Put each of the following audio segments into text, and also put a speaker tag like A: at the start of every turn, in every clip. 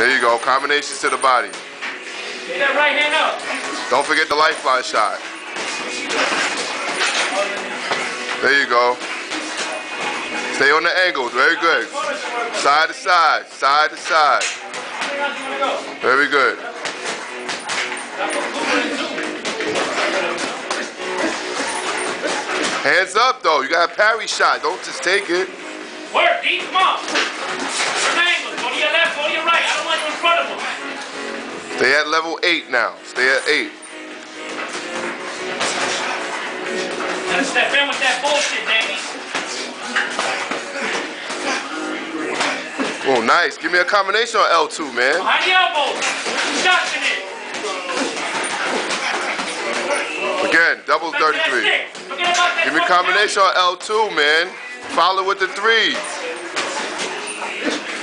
A: There you go. Combinations to the body.
B: Get that right hand up.
A: Don't forget the lifeline shot. There you go. Stay on the angles. Very good. Side to side. Side to side. Very good. Hands up though. You got a parry shot. Don't just take it.
B: Work, D. Come on.
A: Stay at level eight now. Stay at eight.
B: Gotta step in with that bullshit, Danny.
A: Oh, nice. Give me a combination on L2, man.
B: Behind the elbows. Shots in it.
A: Again, double
B: Back to that
A: 33.
B: stick. Forget about that
A: Give me a combination on L2, man. Follow with the threes.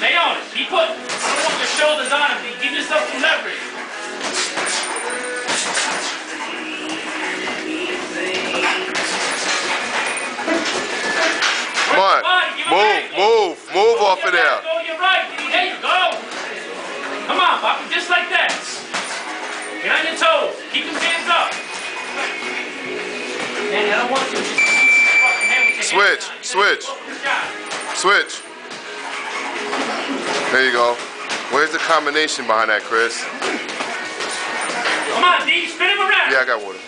B: Stay on it. Keep putting. I don't want your shoulders on it. Get on your toes. Keep hands up. I don't want you to just fucking hand with your
A: Switch, switch. Switch. There you go. Where's the combination behind that, Chris?
B: Come on, D. Spin him around.
A: Yeah, I got water.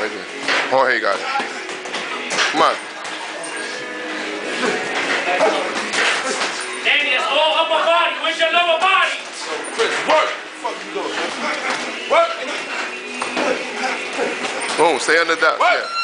A: Right there. Oh, hey, you got it. Come on. Boom. Stay under that.
C: What?
A: Yeah.